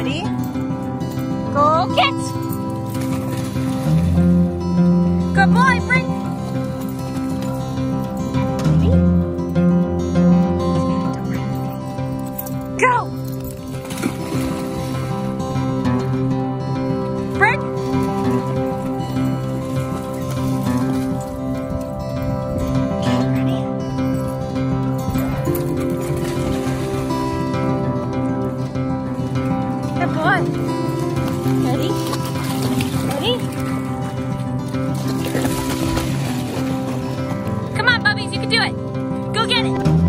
Ready? Go get! Get